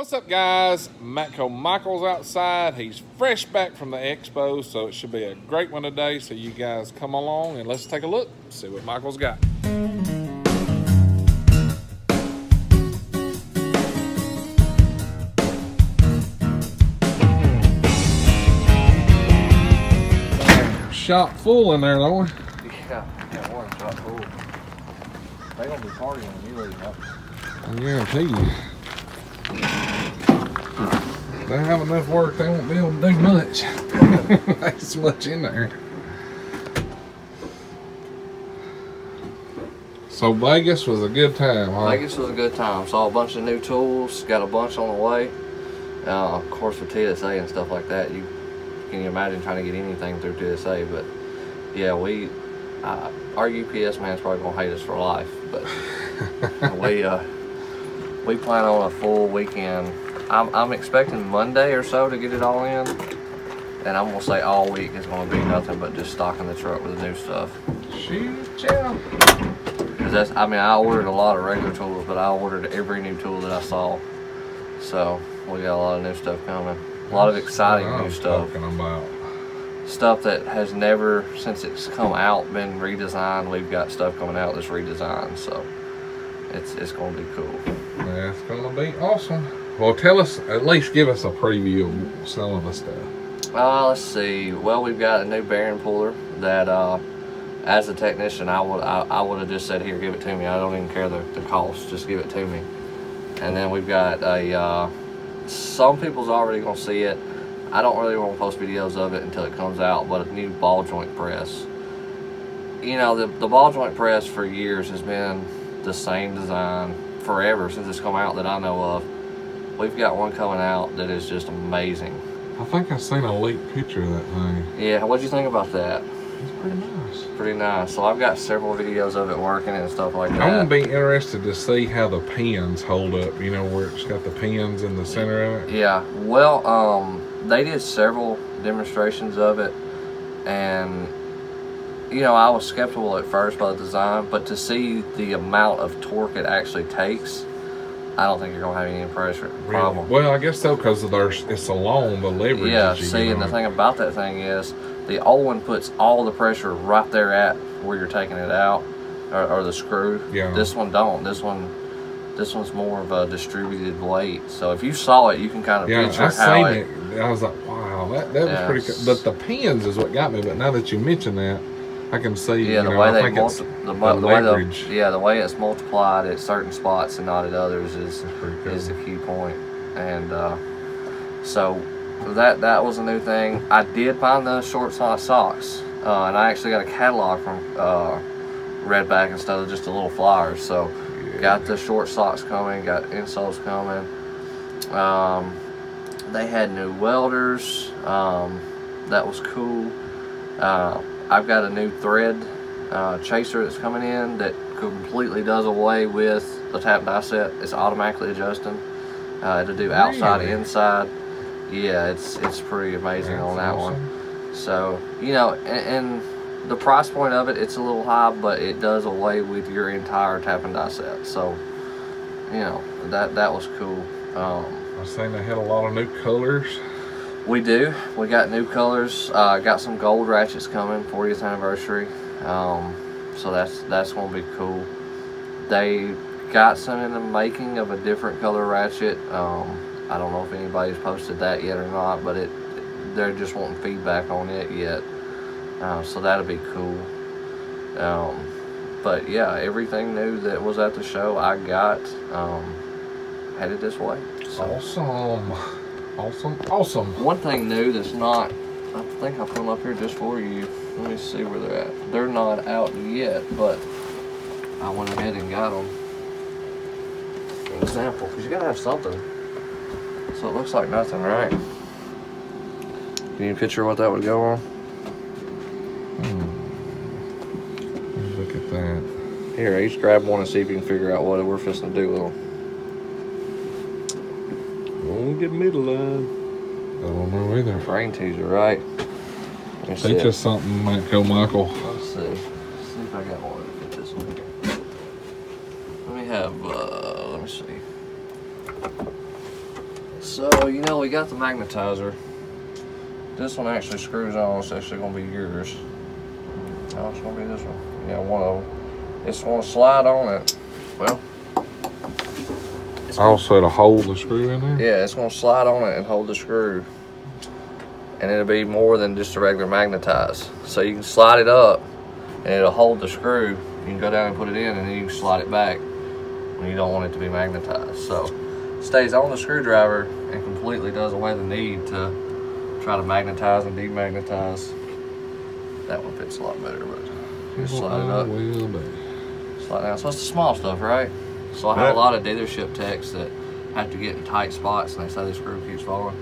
What's up, guys? Matco Michael's outside. He's fresh back from the expo, so it should be a great one today. So you guys come along and let's take a look, see what Michael's got. Shop full in there, though. Yeah, that one's shot full. They gonna be partying when you leave up. I guarantee you. They have enough work, they won't be able to do much. There's much in there. So Vegas was a good time, huh? Vegas was a good time. Saw a bunch of new tools. Got a bunch on the way. Uh, of course, with TSA and stuff like that, you can you imagine trying to get anything through TSA? But yeah, we uh, our UPS man's probably gonna hate us for life. But we uh, we plan on a full weekend. I'm, I'm expecting Monday or so to get it all in. And I'm gonna say all week is gonna be nothing but just stocking the truck with the new stuff. Shoot, yeah. Cause that's, I mean, I ordered a lot of regular tools, but I ordered every new tool that I saw. So we got a lot of new stuff coming. A lot of exciting What new stuff. Talking about. Stuff that has never, since it's come out, been redesigned. We've got stuff coming out that's redesigned. So it's it's gonna be cool. That's gonna be awesome. Well, tell us, at least give us a preview of some of the stuff. Uh, let's see. Well, we've got a new bearing puller that, uh, as a technician, I would I, I would have just said, "Here, give it to me." I don't even care the, the cost. Just give it to me. And then we've got a. Uh, some people's already gonna see it. I don't really want to post videos of it until it comes out. But a new ball joint press. You know, the the ball joint press for years has been the same design forever since it's come out that I know of. We've got one coming out that is just amazing. I think I've seen a leaked picture of that thing. Yeah, what'd you think about that? It's pretty nice. Pretty nice. So I've got several videos of it working and stuff like that. I'm gonna be interested to see how the pins hold up. You know where it's got the pins in the center of it. Yeah. Well, um, they did several demonstrations of it, and you know I was skeptical at first by the design, but to see the amount of torque it actually takes, I don't think you're gonna have any pressure problem. Well, I guess so because there's it's along the leverage. Yeah, see, and the thing about that thing is the old one puts all the pressure right there at where you're taking it out, or, or the screw. Yeah. This one don't. This one, this one's more of a distributed weight. So if you saw it, you can kind of Yeah, picture I how seen it. it. I was like, wow, that, that Yeah, was pretty cool. But the pins is what got me. But now that you mention that, I can see. Yeah, the know, way I they multi- the, the way the, yeah the way it's multiplied at certain spots and not at others is cool. is the key point. And uh, so that that was a new thing. I did find the short size socks, uh, and I actually got a catalog from uh, Redback instead of just a little flyers. So Yeah. got the short socks coming, got insoles coming. Um, they had new welders. Um, that was cool. Uh, I've got a new thread uh, chaser that's coming in that completely does away with the tap die set. It's automatically adjusting uh, to do outside, Really? inside. Yeah, it's it's pretty amazing That's on that awesome. one. So you know, and, and the price point of it, it's a little high, but it does away with your entire tap and die set. So you know that that was cool. Um, I seen they had a lot of new colors. We do. We got new colors. Uh, got some gold ratchets coming, 40th anniversary. Um, so that's that's gonna be cool. They got some in the making of a different color ratchet. Um, I don't know if anybody's posted that yet or not, but it they're just wanting feedback on it yet. Uh, so that'll be cool. Um, but yeah, everything new that was at the show, I got um, headed this way. So. Awesome, awesome, awesome. One thing new that's not, I think I put them up here just for you. Let me see where they're at. They're not out yet, but I went ahead and got them. For example, because you gotta have something. So it looks like nothing, right? Can you picture what that would go on? Hmm. Look at that. Here, each grab one and see if you can figure out what we're fixing to do with them. Won't get middle line. I don't know either. Brain teaser, right? Let me see. Think it. of something might go, Michael. Let's see. Let's see if I got one to fit this one. Let me have, uh, let me see. So, you know, we got the magnetizer. This one actually screws on. It's actually going to be yours. No, it's going to be this one. Yeah, one of them. It's going to slide on it. Well, it's gonna- Also to hold the screw in there? yeah, it's going to slide on it and hold the screw. And it'll be more than just a regular magnetize. So you can slide it up and it'll hold the screw. You can go down and put it in and then you can slide it back when you don't want it to be magnetized. So it stays on the screwdriver and completely does away the need to try to magnetize and demagnetize. That one fits a lot better, but just slide it up, slide down. So it's the small stuff, right? So I have a lot of dealership techs that have to get in tight spots and they say the screw keeps falling.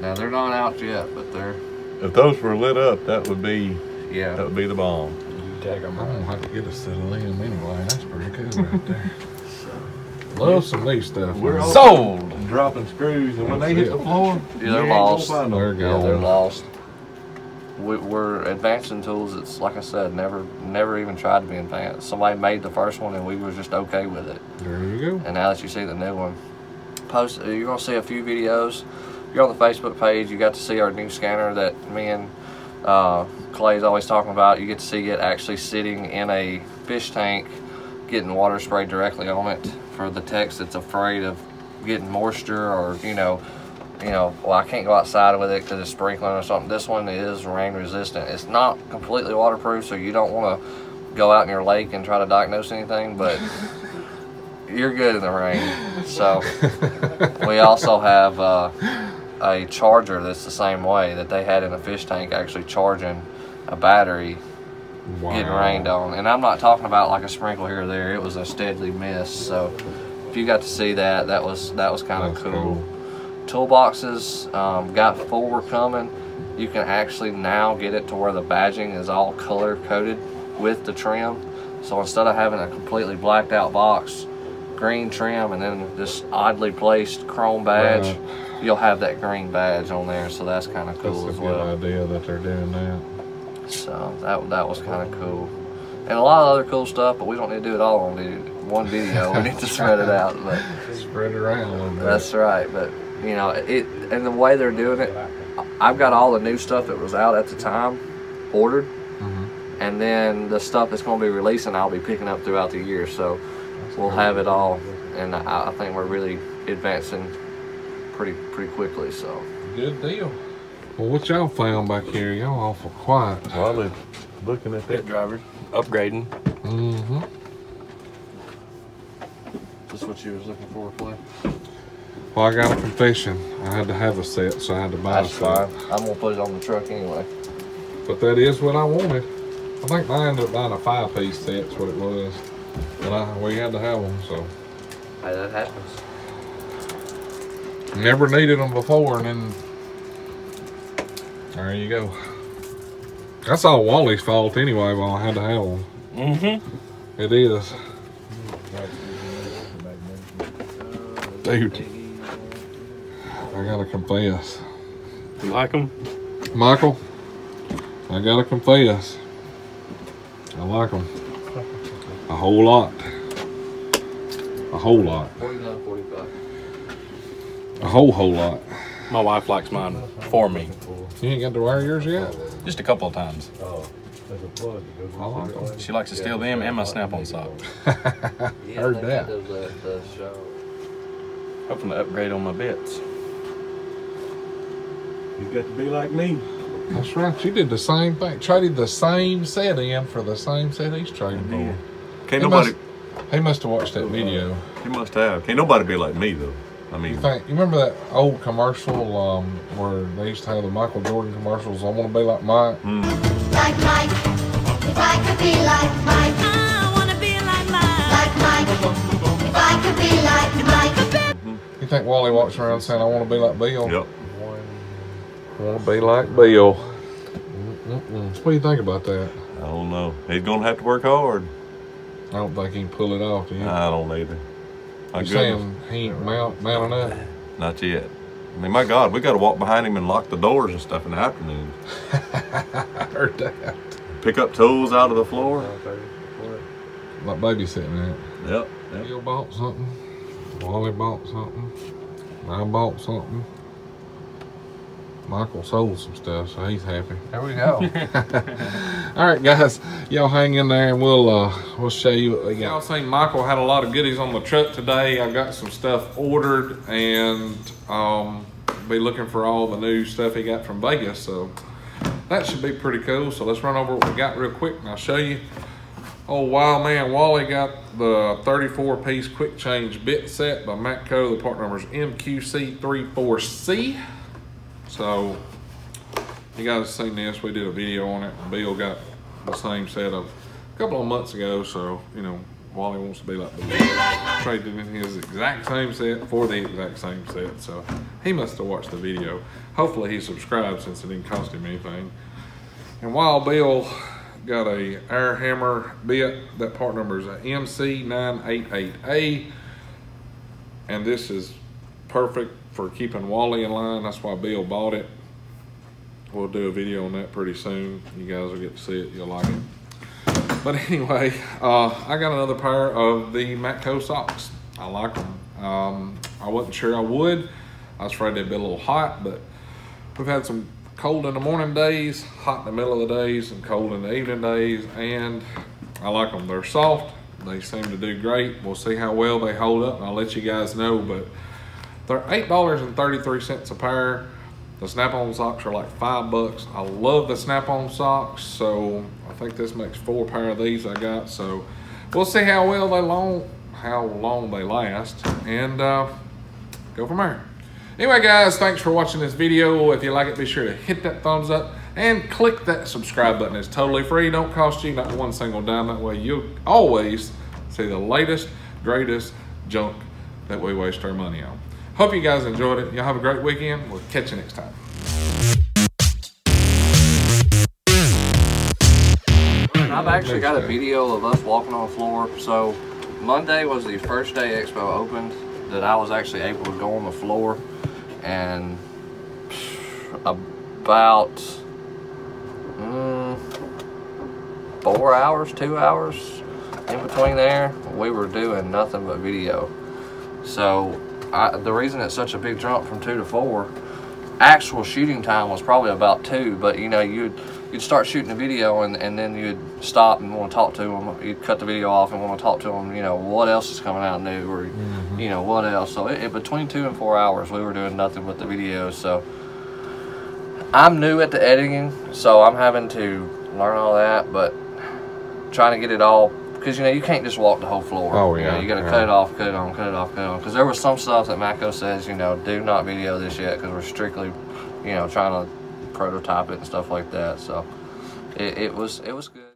Now they're not out yet, but they're, If those were lit up, that would be Yeah. that would be the bomb. I'm gonna have to get a set of them anyway. That's pretty cool right there. Love some new stuff. We're all- sold. Dropping screws, and when they hit the floor, Yeah, they're you ain't lost. find them. They're Yeah, they're lost. We, we're advancing tools. It's like I said, never, never even tried to be advanced. Somebody made the first one, and we were just okay with it. There you go. And now that you see the new one, post uh, you're gonna see a few videos. You're on the Facebook page. You got to see our new scanner that me and uh, Clay's always talking about. You get to see it actually sitting in a fish tank, getting water sprayed directly on it for the text that's afraid of getting moisture or you know, you know, well I can't go outside with it because it's sprinkling or something. This one is rain resistant. It's not completely waterproof, so you don't want to go out in your lake and try to diagnose anything, but you're good in the rain. So we also have uh, a charger that's the same way that they had in a fish tank, actually charging a battery, Wow. getting rained on. And I'm not talking about like a sprinkle here or there. It was a steadily mist. So if you got to see that, that was that was kind of That's cool. Toolboxes um, got four coming. You can actually now get it to where the badging is all color coded with the trim. So instead of having a completely blacked out box, green trim and then this oddly placed chrome badge, Right. you'll have that green badge on there. So that's kind of That's cool a as good well. idea that they're doing that. So that that was kind of cool, and a lot of other cool stuff. But we don't need to do it all on one video. we need to spread it out. But Spread it around a little bit. that's right. But you know it, and the way they're doing it, I've got all the new stuff that was out at the time ordered, Mhm. and then the stuff that's going to be releasing, I'll be picking up throughout the year. So we'll have it all, and I, I think we're really advancing pretty pretty quickly. So. Good deal. Well, what y'all found back here? Y'all awful quiet. Well, I've been looking at that. driver upgrading. Mm-hmm. That's what you was looking for, Clay? Well, I got a confession. I had to have a set, so I had to buy That's a set. fine. I'm gonna put it on the truck anyway. But that is what I wanted. I think I ended up buying a five-piece set's what it was. And I, we had to have them, so. Hey, that happens. Never needed them before, and then there you go. That's all Wally's fault anyway. Well, I had to have them. Mm-hmm. It is, dude. I gotta confess, You like them? Michael. I gotta confess. I like them a whole lot. A whole lot. 49, 45. A whole whole lot. My wife likes mine for me. You ain't got to wear yours yet. Just a couple of times. I like them. She likes to steal them and my snap-on socks. Yeah, Heard that. does the, the show. Hoping to upgrade on my bits. You got to be like me. That's right. You did the same thing. Traded the same set in for the same set he's trading for. Can't He nobody. must, he must have watched that video. He must have. Can't nobody be like me though. I mean, You think you remember that old commercial um, where they used to have the Michael Jordan commercials? I want to be like Mike. mm, like Mike. If I could be like Mike, I wanna be like mine. like Mike. If I could be like Mike, You think Wally walks around saying, "I want to be like Bill"? yep. I want to be like Bill. Mm-mm-mm. What do you think about that? I don't know. He's gonna have to work hard. I don't think he can pull it off. Do you? I don't either. My you goodness, saying he ain't mount, mounting up? not yet. I mean, my God, we got to walk behind him and lock the doors and stuff in the afternoon. I heard that. Pick up tools out of the floor. Like babysitting that. Yep. yep. Bill bought something. Wally bought something. I bought something. Michael sold some stuff, so he's happy. There we go. All right, guys, y'all hang in there, and we'll uh, we'll show you what we got. Y'all seen Michael had a lot of goodies on the truck today. I got some stuff ordered, and um, be looking for all the new stuff he got from Vegas. So that should be pretty cool. So let's run over what we got real quick, and I'll show you. Oh, wild man Wally got the 34 piece quick change bit set by Matco. The part number is MQC34C. So, you guys seen this. We did a video on it. Bill got the same set of a couple of months ago. So, you know, Wally wants to be like the Bill. Traded in his exact same set for the exact same set. So, he must have watched the video. Hopefully, he subscribed since it didn't cost him anything. And while Bill got a air hammer bit, that part number is a MC988A. And this is perfect for keeping Wally in line. That's why Bill bought it. We'll do a video on that pretty soon. You guys will get to see it. You'll like it. But anyway, uh, I got another pair of the Matco socks. I like them. Um, I wasn't sure I would. I was afraid they'd be a little hot, but we've had some cold in the morning days, hot in the middle of the days, and cold in the evening days, and I like them. They're soft. They seem to do great. We'll see how well they hold up, I'll let you guys know, but $8.33 a pair. The snap-on socks are like five bucks. I love the snap-on socks, so I think this makes four pair of these I got. So we'll see how well they long, how long they last, and uh, go from there. Anyway, guys, thanks for watching this video. If you like it, be sure to hit that thumbs up and click that subscribe button. It's totally free. Don't cost you not one single dime. That way you'll always see the latest, greatest junk that we waste our money on. Hope you guys enjoyed it. Y'all have a great weekend. We'll catch you next time. I've actually got a video of us walking on the floor. So Monday was the first day Expo opened that I was actually able to go on the floor and about mm, four hours, two hours in between there, we were doing nothing but video. So I, the reason it's such a big jump from two to four, actual shooting time was probably about two, but you know, you'd, you'd start shooting a video and, and then you'd stop and want to talk to them. You'd cut the video off and want to talk to them, you know, what else is coming out new or, mm-hmm. you know, what else. So it, it- between two and four hours, we were doing nothing but the videos. So I'm new at the editing, so I'm having to learn all that, but trying to get it all because you know you can't just walk the whole floor. Oh, You, yeah, know, you got to yeah. cut it off, cut it on, cut it off, cut it on. Because there was some stuff that Matco says, you know, do not video this yet because we're strictly, you know, trying to prototype it and stuff like that. So it, it was it was good.